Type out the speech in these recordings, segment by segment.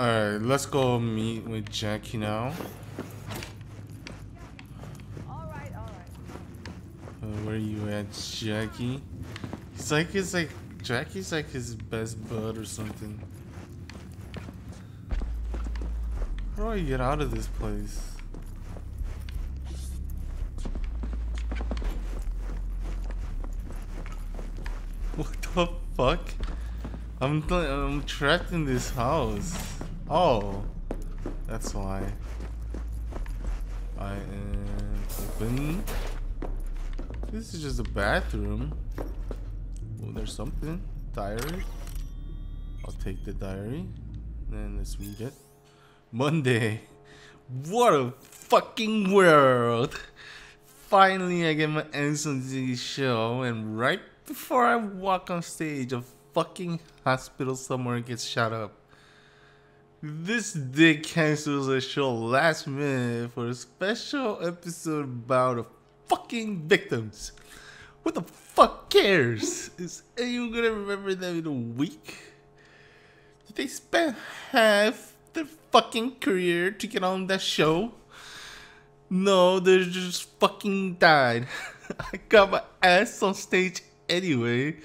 Alright, let's go meet with Jackie now. Alright, alright. Uh, where you at, Jackie? He's like, it's like, Jackie's like his best bud or something. How do I get out of this place? What the fuck? I'm I'm trapped in this house. Oh, that's why. I am open. This is just a bathroom. Oh, there's something. Diary. I'll take the diary. Then let's read it. Monday. What a fucking world! Finally, I get my answer to the show, and right before I walk on stage, a fucking hospital somewhere gets shot up. This dick cancels a show last minute for a special episode about the fucking victims. What the fuck cares? Is anyone gonna remember them in a week? Did they spend half their fucking career to get on that show? No, they just fucking died. I got my ass on stage anyway.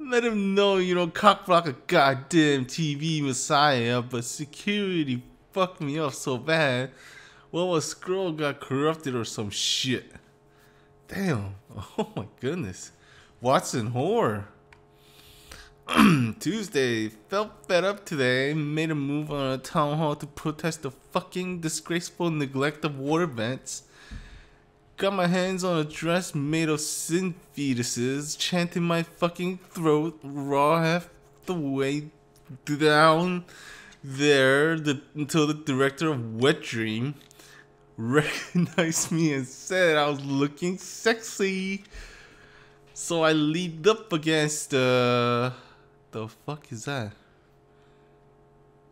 Let him know you don't cockblock a goddamn TV messiah, but security fucked me up so bad. Well, a scroll got corrupted or some shit. Damn. Oh my goodness. Watson horror. Tuesday. Felt fed up today. Made a move on a town hall to protest the fucking disgraceful neglect of water vents. Got my hands on a dress made of sin fetuses, chanting my fucking throat raw half the way down there the, until the director of Wet Dream recognized me and said I was looking sexy. So I leaped up against uh the fuck is that?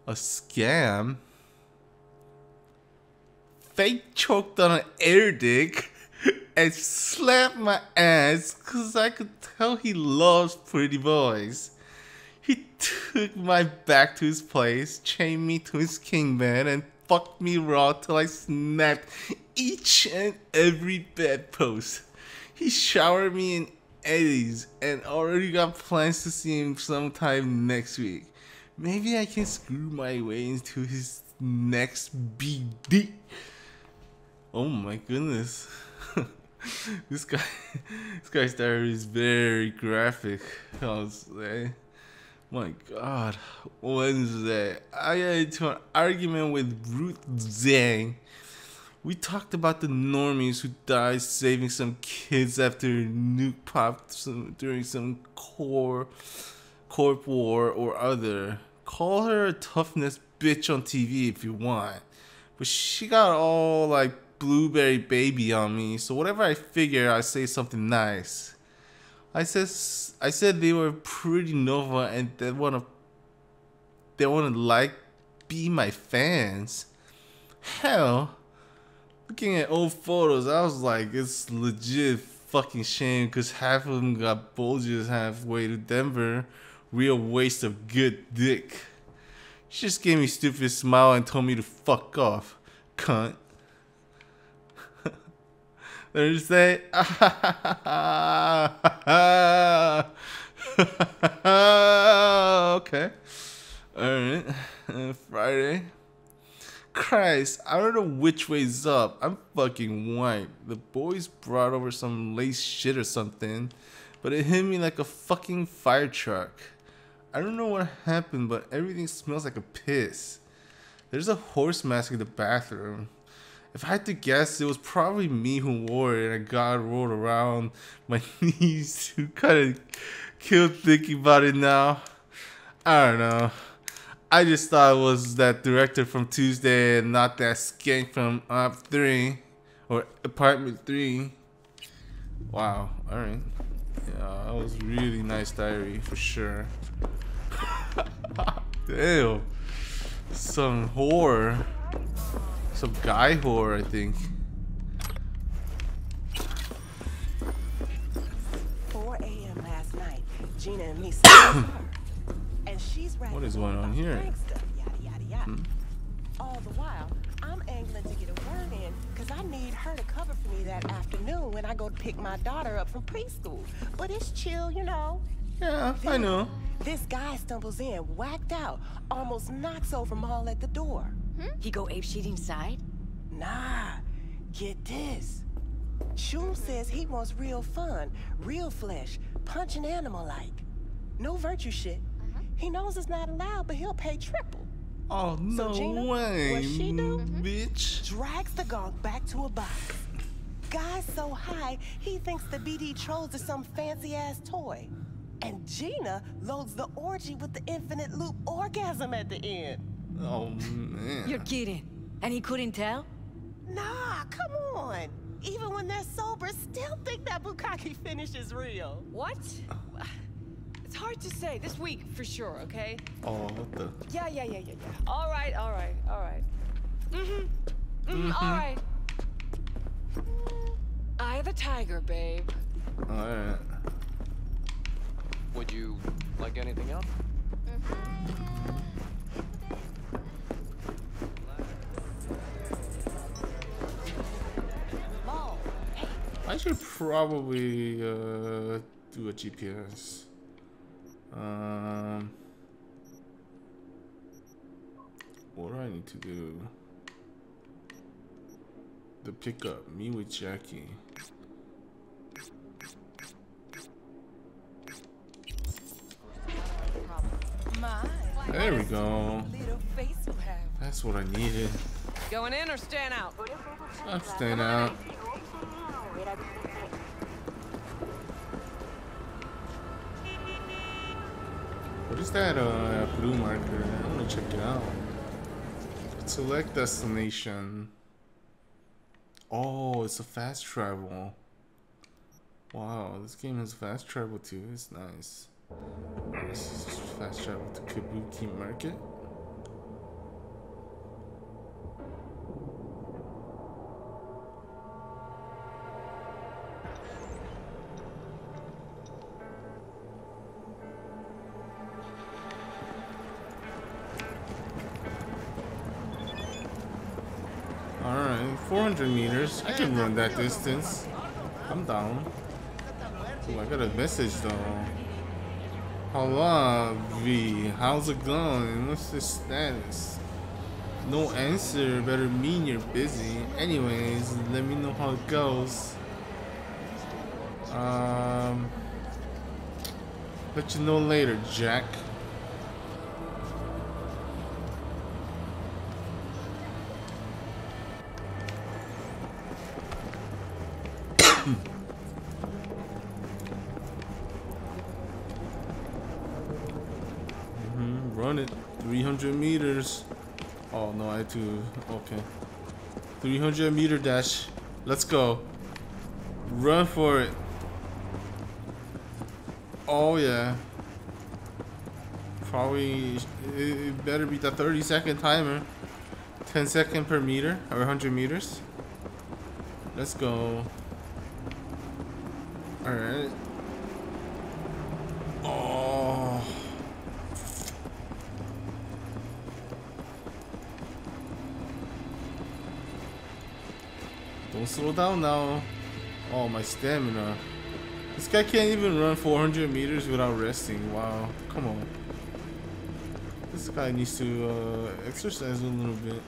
A scam? Fake choked on an air dick and slapped my ass cause I could tell he loves pretty boys. He took my back to his place, chained me to his king bed, and fucked me raw till I snapped each and every bedpost. He showered me in eddies and already got plans to see him sometime next week. Maybe I can screw my way into his next BD. Oh my goodness. this guy this guy's diary is very graphic. I was like my god. Wednesday. I got into an argument with Ruth Zhang. We talked about the normies who died saving some kids after nuke popped some, during some core corp war or other. Call her a toughness bitch on TV if you want. But she got all like blueberry baby on me, so whatever I figure, I say something nice. I says I said they were pretty nova and they wanna they wanna like be my fans. Hell, looking at old photos, I was like, it's legit fucking shame because half of them got bulges halfway to Denver. Real waste of good dick. She just gave me stupid smile and told me to fuck off, cunt. Thursday. okay. Alright. Friday. Christ, I don't know which way's up. I'm fucking white. The boys brought over some lace shit or something, but it hit me like a fucking fire truck. I don't know what happened, but everything smells like a piss. There's a horse mask in the bathroom. If I had to guess, it was probably me who wore it and a god rolled around my knees to kind of kill thinking about it now. I don't know. I just thought it was that director from Tuesday and not that skank from Up 3 or Apartment 3. Wow, alright. Yeah, that was really nice diary for sure. Damn. Some horror. Some guy whore, I think. 4 a.m. last night, Gina and me and she's What is going on here? Yada, yada, got. Hmm. All the while, I'm angling to get a word in because I need her to cover for me that afternoon when I go to pick my daughter up from preschool. But it's chill, you know. Yeah, I know. This guy stumbles in, whacked out, almost knocks over Maul at the door. Hmm? He go ape shit inside? Nah, get this. Shum says he wants real fun, real flesh, punch an animal like. No virtue shit. Uh-huh. He knows it's not allowed, but he'll pay triple. Oh no Gina, way, what she do? Mm-hmm. bitch. Drags the gonk back to a box. Guy's so high, he thinks the BD trolls are some fancy ass toy. And Gina loads the orgy with the infinite loop orgasm at the end. Oh man. You're kidding. And he couldn't tell? Nah, come on. Even when they're sober, still think that Bukaki finish is real. What? It's hard to say. This week, for sure, okay? Oh, what the? Yeah, yeah, yeah, yeah, yeah. All right, all right, all right. Mm-hmm. Mm-hmm. All right. Eye of the tiger, babe. All right. Would you like anything else? I should probably uh, do a GPS. Um, what do I need to do? The pickup, me with Jackie. There we go. little face you have. That's what I needed. Going in or staying out? I'm staying out. What is that uh, blue marker? I want to check it out. Select destination. Oh, it's a fast travel. Wow, this game has fast travel too. It's nice. This is fast travel to Kabuki Market. Alright, 400 meters. I can run that distance. I'm down. Ooh, I got a message though. Hello, V. How's it going? What's the status? No answer better mean you're busy. Anyways, let me know how it goes. Um, let you know later, Jack. Mhm, Run it. 300 meters. Oh no, I to. Okay. 300 meter dash. Let's go. Run for it. Oh yeah. Probably. It better be the 30 second timer. 10 second per meter or 100 meters. Let's go. Alright. Slow down now. Oh, my stamina. This guy can't even run 400 meters without resting. Wow. Come on. This guy needs to uh, exercise a little bit.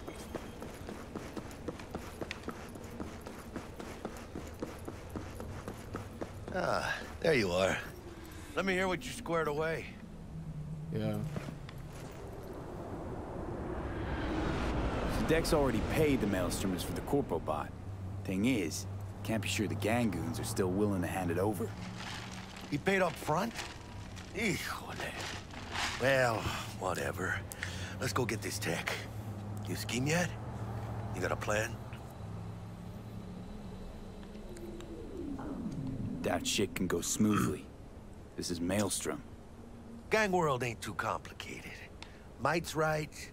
Ah, there you are. Let me hear what you squared away. Yeah. So Dex already paid the maelstromers for the corpo bot. Thing is, can't be sure the Gangoons are still willing to hand it over. He paid up front? Híjole. Well, whatever. Let's go get this tech. You scheme yet? You got a plan? That shit can go smoothly. This is Maelstrom. Gang world ain't too complicated. Might's right.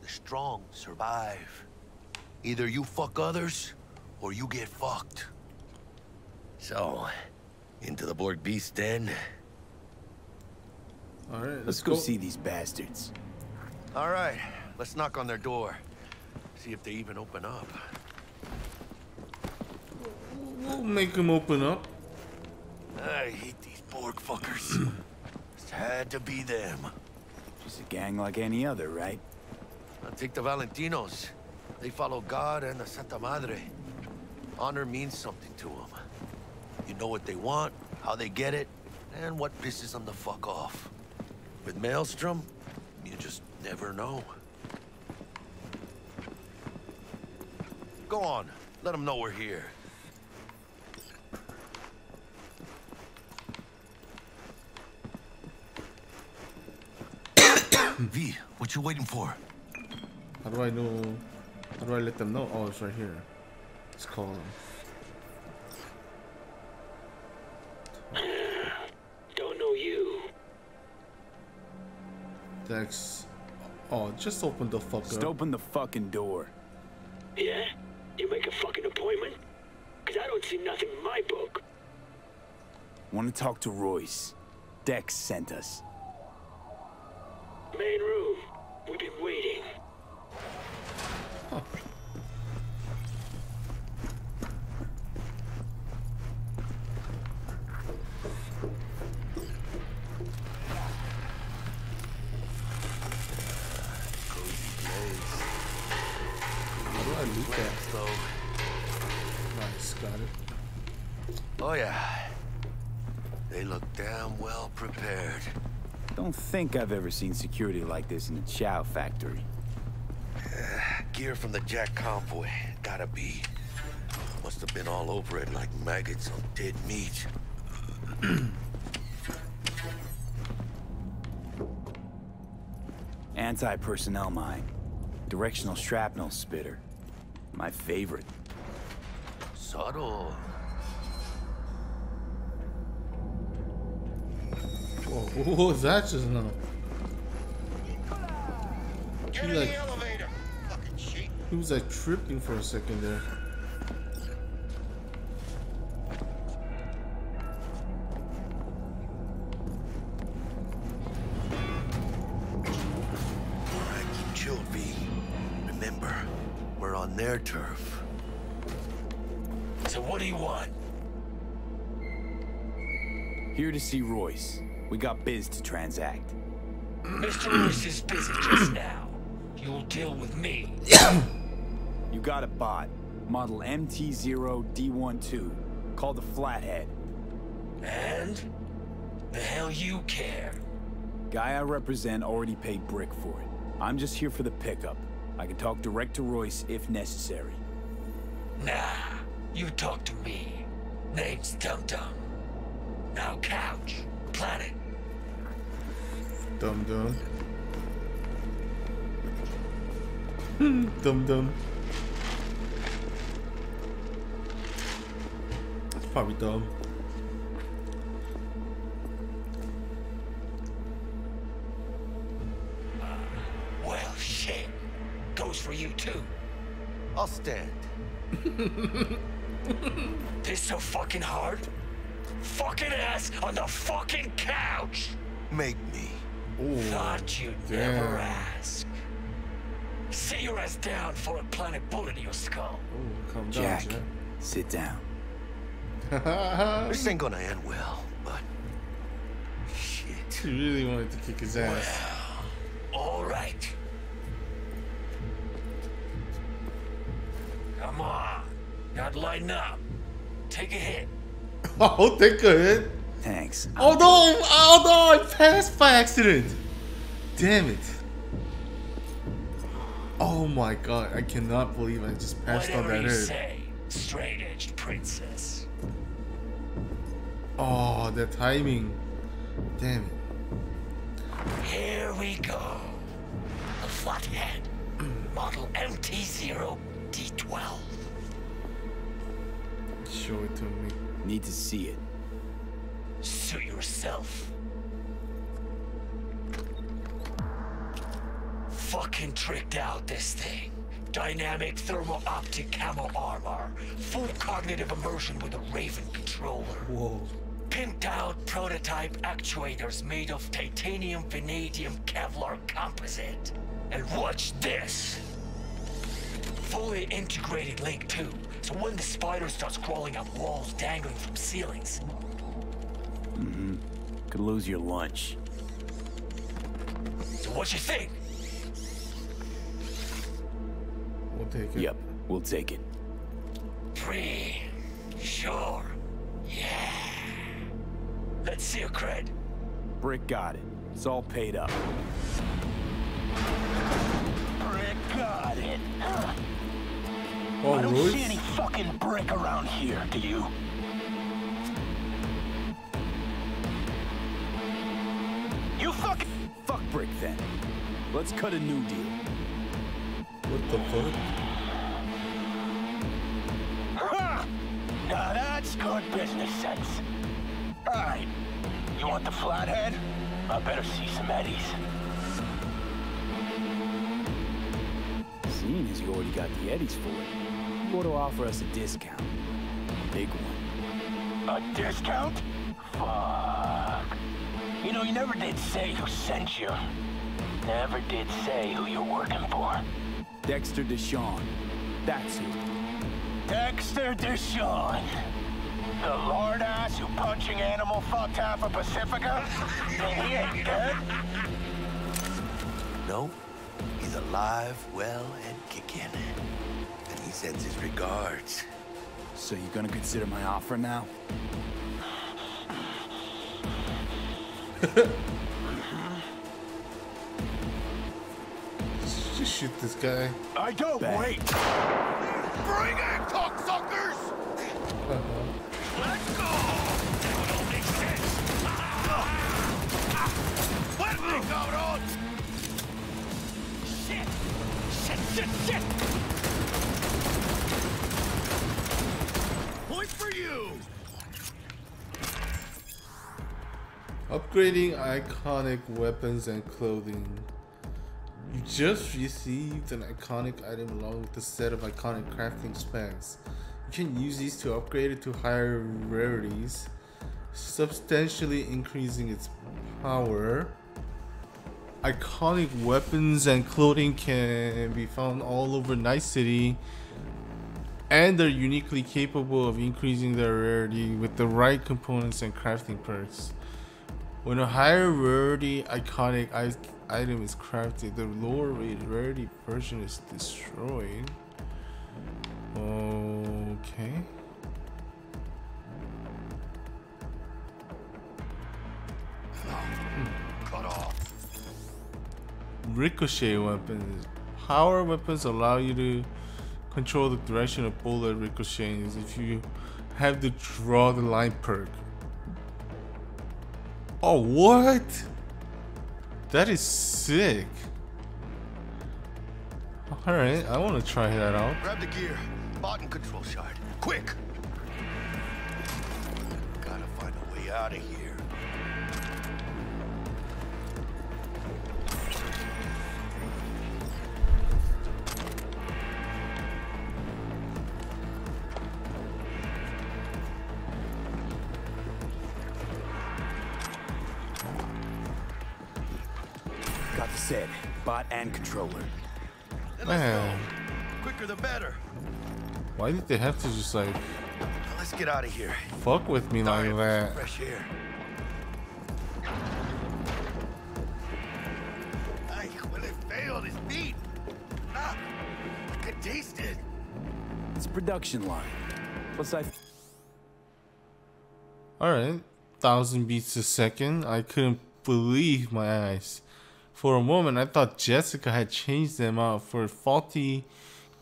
The strong survive. Either you fuck others, or you get fucked. So, into the Borg Beast Den. Alright, Let's let's go go. see these bastards. All right, let's knock on their door. See if they even open up. We'll make them open up. I hate these Borg fuckers. it had to be them. Just a gang like any other, right? Now take the Valentinos. They follow God and the Santa Madre. Honor means something to them. You know what they want, how they get it, and what pisses them the fuck off. With Maelstrom, you just never know. Go on, let them know we're here. V, what you waiting for? How do I know? How do I let them know? Oh, it's right here. Let's call them. Don't know you. Dex. Oh, just open the fuck Just up. open the fucking door. Yeah? You make a fucking appointment? Cause I don't see nothing in my book. Want to talk to Royce. Dex sent us. Main room. We've been waiting. How think I've ever seen security like this in a chow factory. Gear from the Jack convoy. Gotta be. Must have been all over it like maggots on dead meat. Anti-personnel mine. Directional shrapnel spitter. My favorite. Subtle. Oh, Whoa, what was that just now? Get He in like- the elevator, fucking sheep. He was like tripping for a second there. Alright, keep chill, V. Remember, we're on their turf. So what do you want? Here to see Royce. We got biz to transact. Mr. Royce is busy just now. You'll deal with me. You got a bot. Model MT0D12. Called the Flathead. And? The hell you care? Guy I represent already paid Brick for it. I'm just here for the pickup. I can talk direct to Royce if necessary. Nah, you talk to me. Name's Dum Dum. Now couch, planet. Dum dum. Hmm. dum dum. It's probably dumb. Well, shit. Goes for you too. I'll stand. This so fucking hard? Fucking ass on the fucking couch! Make me. Ooh, Thought you'd damn. never ask. Sit your ass down for a planet bullet in your skull. Ooh, calm Jack, down, sit down. This ain't gonna end well, but... Shit. he really wanted to kick his ass. All right. Come on. Not lighten up. Take a hit. Oh, take a hit. Thanks. Oh no! Oh no! I passed by accident. Damn it! Oh my god! I cannot believe I just passed on Whatever that you say, straight-edged princess. Oh, the timing. Damn it. Here we go. The Flathead. Model MT-0 D12. Show it to me. Need to see it. Suit yourself. Fucking tricked out this thing. Dynamic thermal optic camo armor. Full cognitive immersion with a Raven controller. Whoa. pimped out prototype actuators made of titanium, vanadium, Kevlar composite. And watch this. Fully integrated link too, so when the spider starts crawling up walls dangling from ceilings, Could lose your lunch. so what you think? We'll take it. Yep, we'll take it. Free. Sure. Yeah. Let's see your cred. Brick got it. It's all paid up. Brick got it. Oh, I don't Royce? see any fucking brick around here, do you? Fucking... Fuck Brick then. Let's cut a new deal. What the fuck? Now that's good business sense. Alright. You want the flathead? I better see some eddies. Seeing as you already got the eddies for it, you ought to offer us a discount. A Big one. A discount? Fuck. You know, you never did say who sent you. Never did say who you're working for. Dexter DeShawn. That's who. Dexter DeShawn. The lord ass who punching animal fucked half of Pacifica? And he ain't dead? No, he's alive, well, and kicking. And he sends his regards. So you gonna consider my offer now? Just shoot this guy. I don't Bang. wait. Bring it, cocksuckers! Uh-huh. Let's go! That would all make sense. Let me, cabrón! Shit! Shit, shit, shit! Point for you! Upgrading iconic weapons and clothing. You just received an iconic item along with a set of iconic crafting specs. You can use these to upgrade it to higher rarities, substantially increasing its power. Iconic weapons and clothing can be found all over Night City, and they're uniquely capable of increasing their rarity with the right components and crafting perks. When a higher rarity iconic item is crafted, the lower rarity version is destroyed. Okay. Ricochet weapons. Power weapons allow you to control the direction of bullet ricochets if you have the draw the line perk. Oh, what? That is sick. Alright, I want to try that out. Grab the gear. Button control shard. Quick! Gotta find a way out of here. Bot and controller. Man. Quicker the better. why did they have to just like Now let's get out of here. fuck with me like Time for that? Fresh air. Ay, huele feo this meat. Ah, I can taste it. It's a production line. Plus, I Alright, thousand beats a second. I couldn't believe my eyes. For a moment, I thought Jessica had changed them out for faulty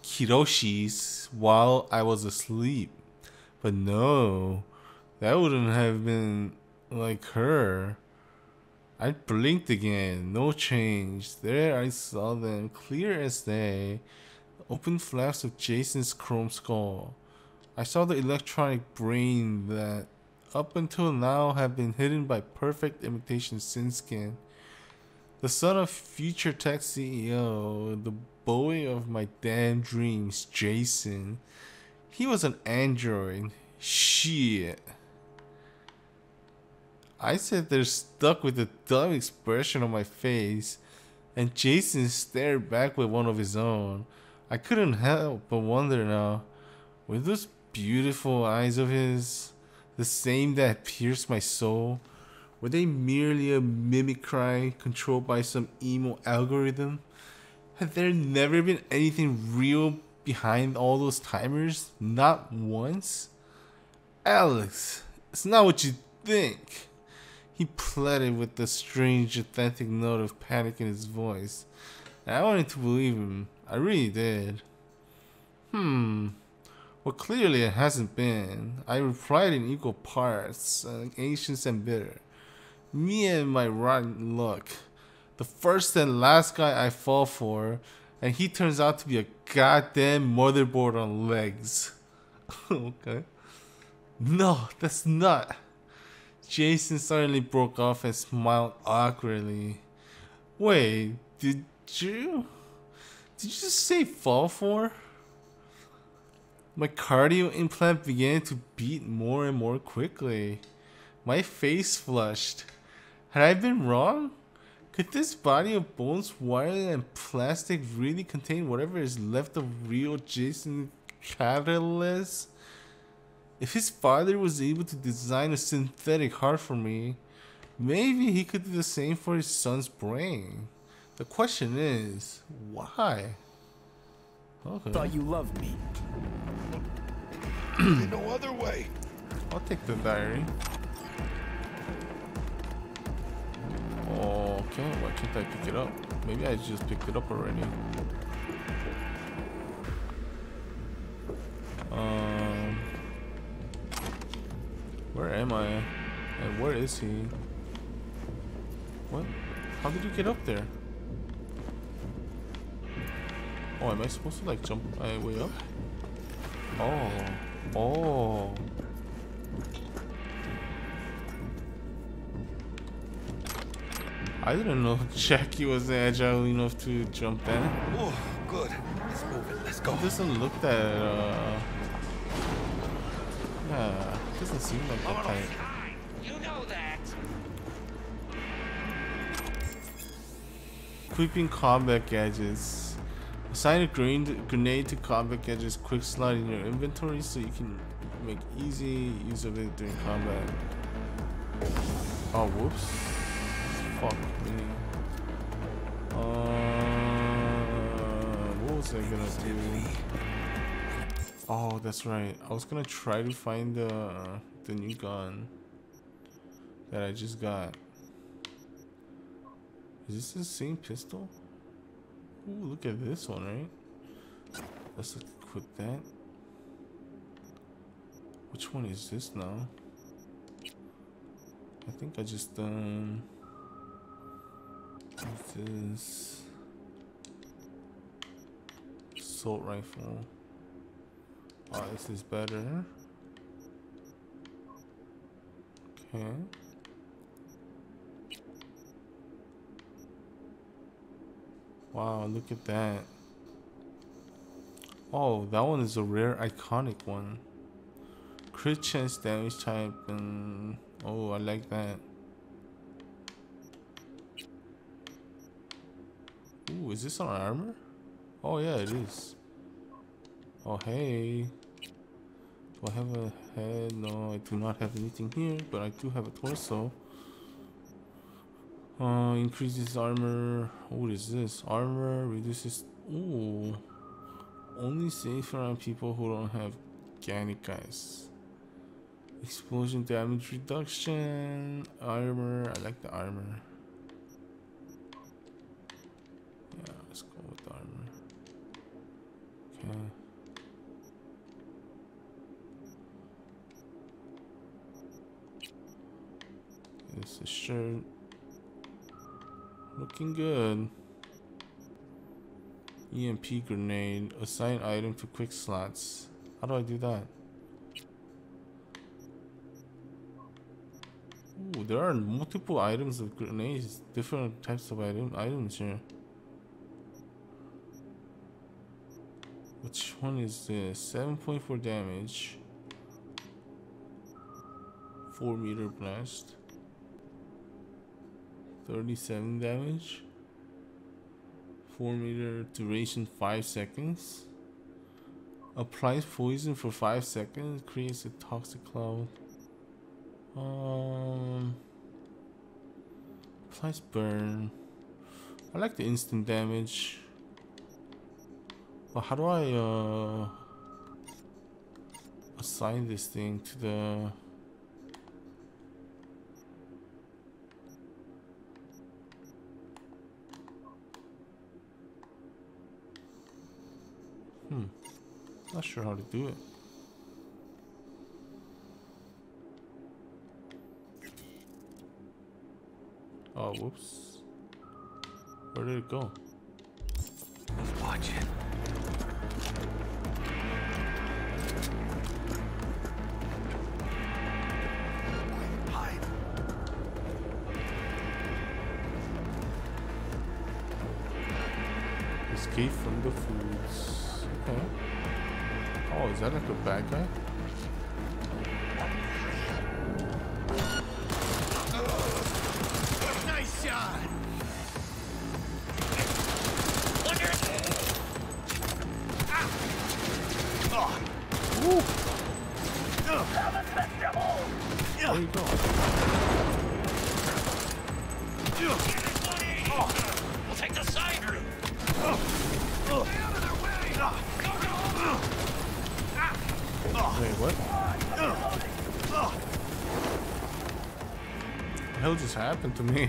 Kiroshis while I was asleep. But no, that wouldn't have been like her. I blinked again, no change. There I saw them, clear as day. Open flaps of Jason's chrome skull. I saw the electronic brain that up until now have been hidden by perfect imitation sin skin. The son of future tech CEO, the boy of my damn dreams, Jason. He was an android. Shit. I sat there stuck with a dumb expression on my face, and Jason stared back with one of his own. I couldn't help but wonder now, were those beautiful eyes of his the same that pierced my soul? Were they merely a mimicry controlled by some emo algorithm? Had there never been anything real behind all those timers? Not once? Alex, it's not what you think. He pleaded with a strange, authentic note of panic in his voice. I wanted to believe him. I really did. Hmm. Well, clearly it hasn't been. I replied in equal parts, uh, anxious and bitter. Me and my rotten luck. The first and last guy I fall for, and he turns out to be a goddamn motherboard on legs. okay. No, that's not. Jason suddenly broke off and smiled awkwardly. Wait, did you? Did you just say fall for? My cardio implant began to beat more and more quickly. My face flushed. Had I been wrong? Could this body of bones, wire, and plastic really contain whatever is left of real Jason Catalyst? If his father was able to design a synthetic heart for me, maybe he could do the same for his son's brain. The question is, why? Okay. Thought you loved me. no other way. I'll take the diary. Okay, why can't I pick it up? Maybe I just picked it up already. Um, where am I? And where is he? What? How did you get up there? Oh, am I supposed to like jump my way up? Oh. Oh. I didn't know Jackie was agile enough to jump there. Oh, good. Let's move it. Let's go. It doesn't look that, uh... Yeah, it doesn't seem like that type. You know that. Equipping combat gadgets. Assign a grenade, grenade to combat gadgets quick slot in your inventory so you can make easy use of it during combat. Oh, whoops. Was gonna do? Oh, that's right. I was gonna try to find the the new gun that I just got. Is this the same pistol? Ooh, look at this one, right? Let's equip that. Which one is this now? I think I just um this assault rifle. Oh, this is better. Okay. Wow, look at that. Oh, that one is a rare iconic one. Crit chance damage type and oh I like that. Ooh, is this on armor? Oh yeah it is. Oh hey. Do I have a head? No, I do not have anything here, but I do have a torso. Uh, increases armor. What is this? Armor reduces. Ooh. Only safe around people who don't have organic guys. Explosion damage reduction. Armor. I like the armor. Yeah, let's go with the armor. Okay. This is shirt. Looking good. EMP grenade. Assign item to quick slots. How do I do that? Ooh, there are multiple items of grenades. Different types of item items here. Which one is this? 7.4 damage. 4 meter blast. Thirty-seven damage. Four meter duration, five seconds. Applies poison for five seconds. Creates a toxic cloud. Um. Applies burn. I like the instant damage. But how do I uh assign this thing to the Not sure how to do it. Oh, whoops. Where did it go? Watching? Hide. Escape from the foods. Okay. Oh, is that like a bad guy? Happened to me?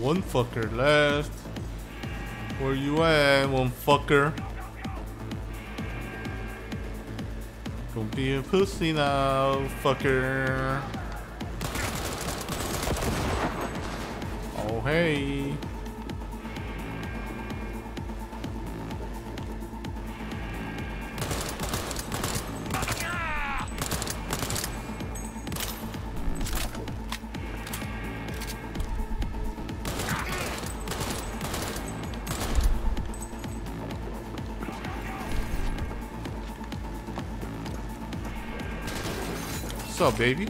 One fucker left. Where you at, one fucker? Don't be a pussy now, fucker. Hey. What's up, baby?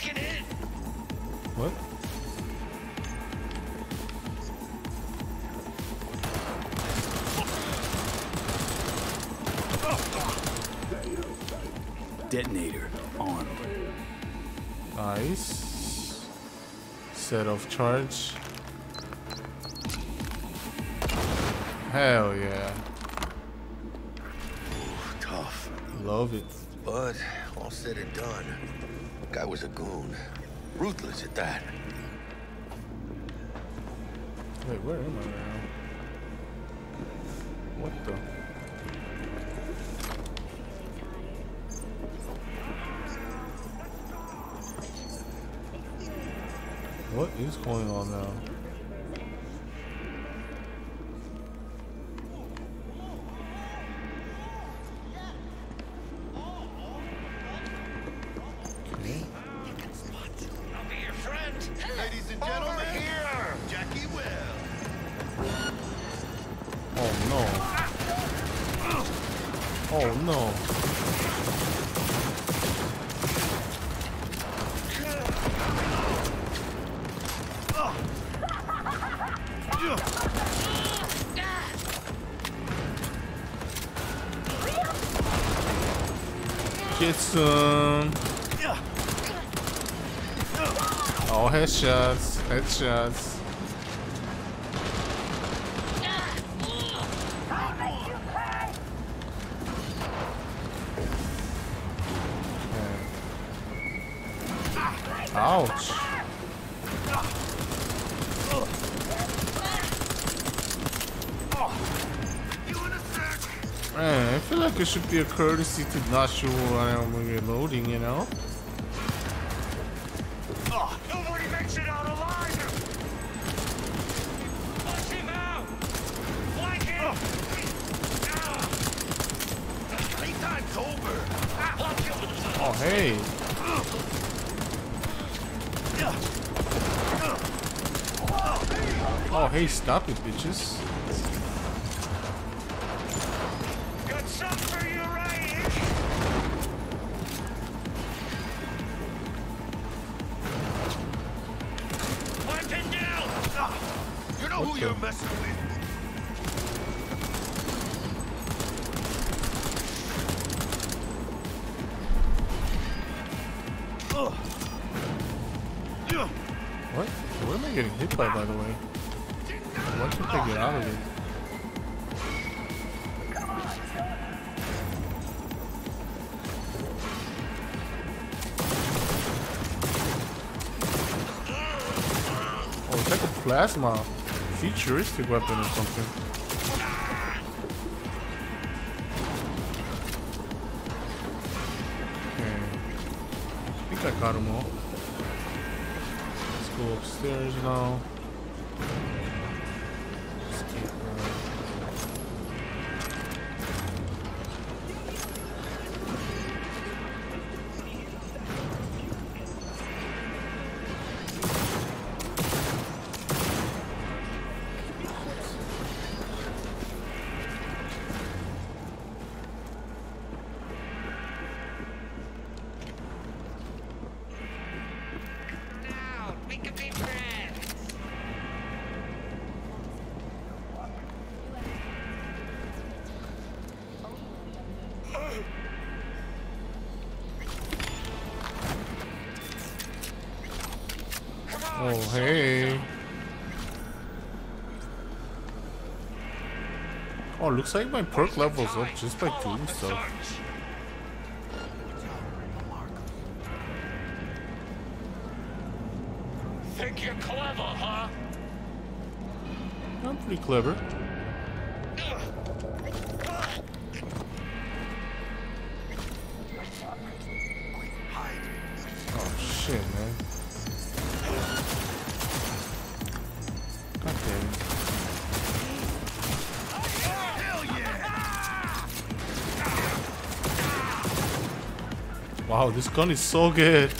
I'm in. What? Detonator armed. Nice. Set of charge. Hell yeah. Tough. Love it. But, all said and done, guy was a goon. Ruthless at that. Wait, where am I now? What the? What is going on now? Get some. Oh, headshots. Headshots. Like it should be a courtesy to not show when I'm reloading, you know? Oh, nobody makes it out alive! Push him out! Flank oh. him! Playtime's over. Oh, hey. Oh, hey, stop it, bitches. What? What am I getting hit by, by the way? Why can't I get out of it? Oh, it's like a plasma futuristic weapon or something. Them all. Let's go upstairs now. Oh, hey. Oh, looks like my perk level's up just by doing stuff. Think you're clever, huh? I'm pretty clever. This gun is so good.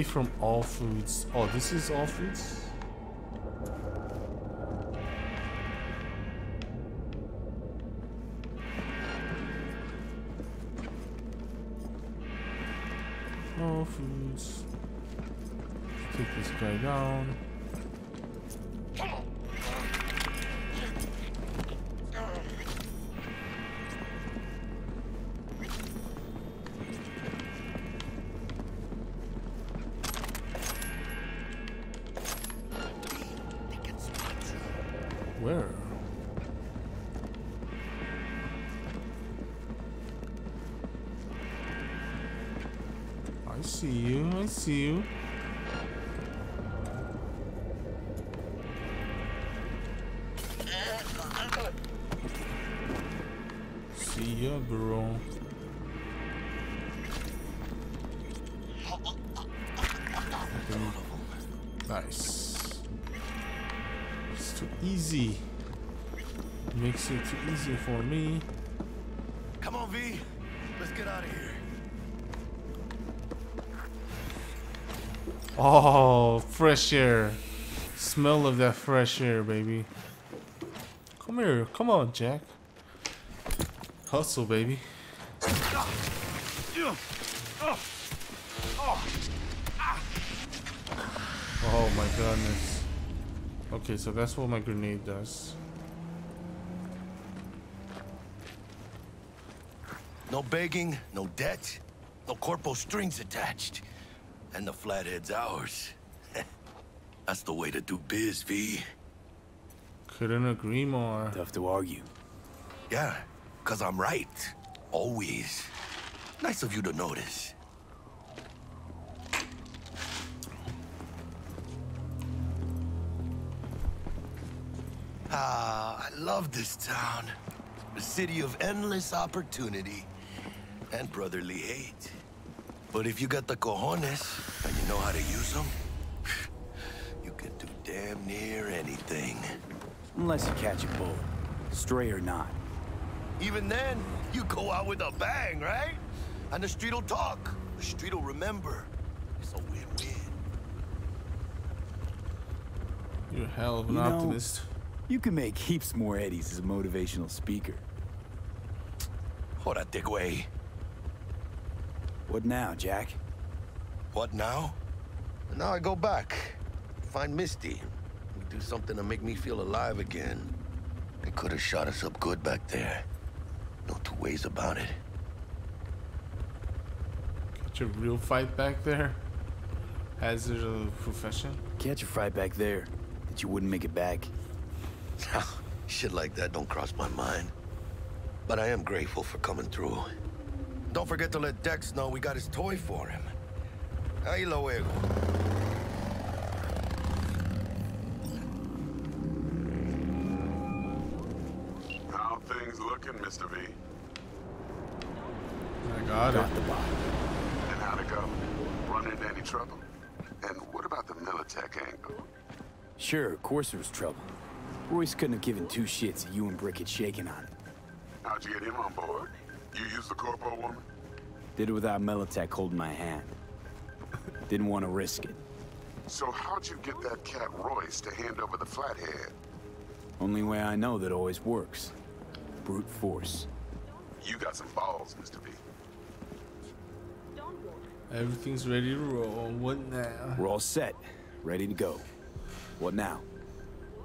From all foods. Oh, this is all foods? Too easy. Makes it too easy for me. Come on, V. Let's get out of here. Oh, fresh air. Smell of that fresh air, baby. Come here. Come on, Jack. Hustle, baby. Oh my goodness. Okay, so that's what my grenade does. No begging, no debt, no corpo strings attached. And the flathead's ours. That's the way to do biz, V. Couldn't agree more. Tough to argue. Yeah, cause I'm right. Always. Nice of you to notice. Ah, I love this town. A city of endless opportunity and brotherly hate. But if you got the cojones and you know how to use them, you can do damn near anything. Unless you catch a bullet, stray or not. Even then, you go out with a bang, right? And the street'll talk. The street'll remember. It's a win-win. You're a hell of an You know- optimist. You can make heaps more eddies as a motivational speaker. Jórate, güey. What now, Jack? What now? Now I go back. Find Misty. Do something to make me feel alive again. They could have shot us up good back there. No two ways about it. Catch your real fight back there. Hazard of the profession. Catch a fight back there that you wouldn't make it back. Shit like that don't cross my mind. But I am grateful for coming through. Don't forget to let Dex know we got his toy for him. Ahí luego. How things looking, Mr. V? I got Got it. the bot. And how'd it go? Run into any trouble? And what about the Militech angle? Sure, of course there was trouble. Royce couldn't have given two shits that you and Brick had shaken on it. How'd you get him on board? You used the corpo woman? Did it without Militech holding my hand. Didn't want to risk it. So how'd you get that cat Royce to hand over the flathead? Only way I know that always works. Brute force. You got some balls, Mr. V. Everything's ready to roll. What now? We're all set. Ready to go. What now?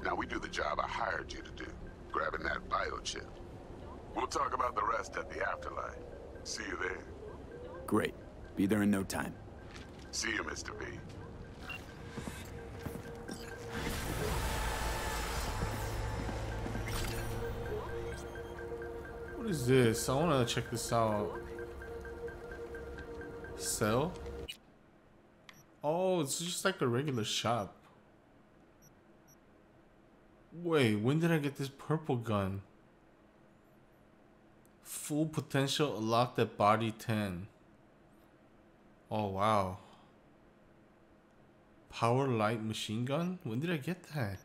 Now we do the job I hired you to do, grabbing that biochip. We'll talk about the rest at the afterlife. See you there. Great. Be there in no time. See you, Mr. V. What is this? I want to check this out. Sell? Oh, it's just like a regular shop. Wait, when did I get this purple gun? Full potential locked at body 10. Oh, wow. Power light machine gun? When did I get that?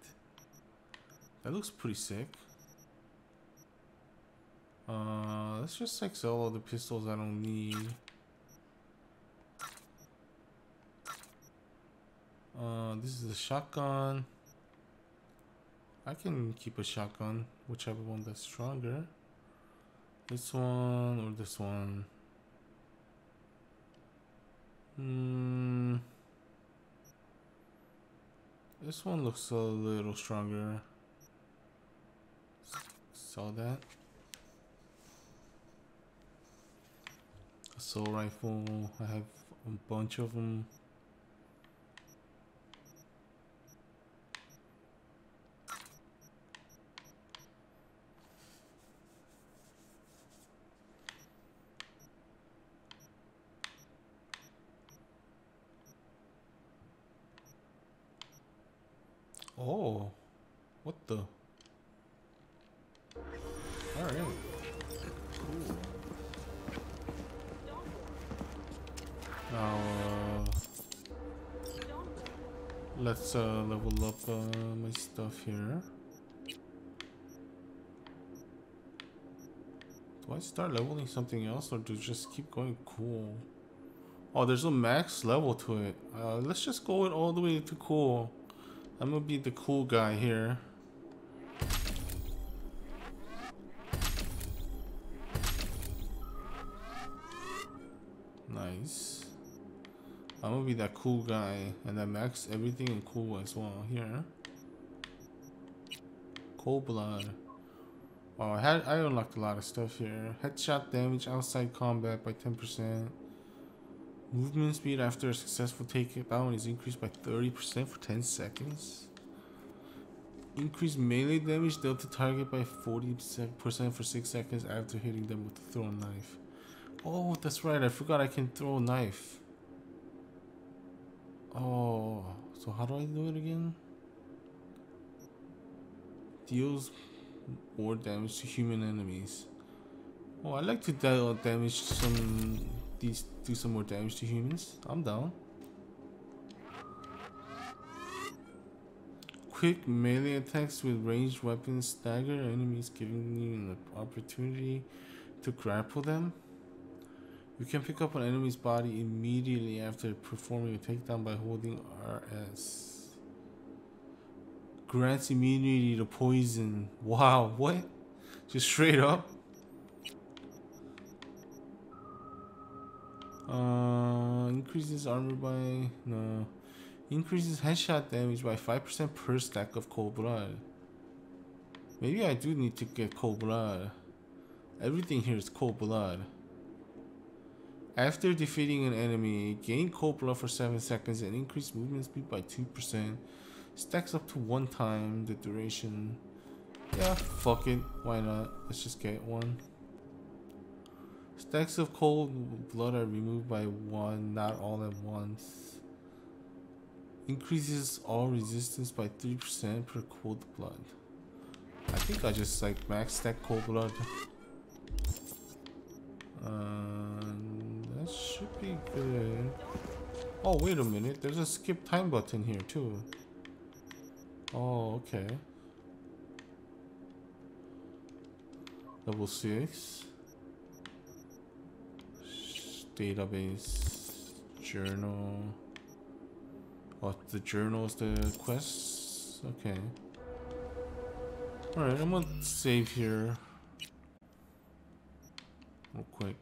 That looks pretty sick. Uh, let's just like sell all the pistols I don't need. Uh, this is a shotgun. I can keep a shotgun, whichever one that's stronger. This one or this one. Hmm. This one looks a little stronger. Saw that. Assault rifle. I have a bunch of them. Let's uh, level up uh, my stuff here. Do I start leveling something else or do just keep going cool? Oh, there's a max level to it. Uh, let's just go it all the way to cool. I'm gonna be the cool guy here. Nice. I'm gonna be that cool guy and then max everything in cool as well here. Cold blood. Oh, I had I unlocked a lot of stuff here. Headshot damage outside combat by 10%. Movement speed after a successful takedown is increased by 30% for 10 seconds. Increase melee damage dealt to target by 40% for 6 seconds after hitting them with a thrown knife. Oh, that's right. I forgot I can throw a knife. Oh, so how do I do it again? Deals more damage to human enemies. Oh, I like to deal damage some these do some more damage to humans. I'm down. Quick melee attacks with ranged weapons stagger enemies, giving you an opportunity to grapple them. You can pick up an enemy's body immediately after performing a takedown by holding RS. Grants immunity to poison. Wow, what? Just straight up? Uh, increases armor by... No. Increases headshot damage by 5% per stack of cold blood. Maybe I do need to get cold blood. Everything here is cold blood. After defeating an enemy, gain cold blood for 7 seconds and increase movement speed by 2%. Stacks up to one time the duration. Yeah, fuck it. Why not? Let's just get one. Stacks of cold blood are removed by one, not all at once. Increases all resistance by 3% per cold blood. I think I just like max stack cold blood. Uh, should be good. Oh, wait a minute. There's a skip time button here too. Oh, okay. Level 6 database journal oh the journals the quests okay all right i'm gonna save here real quick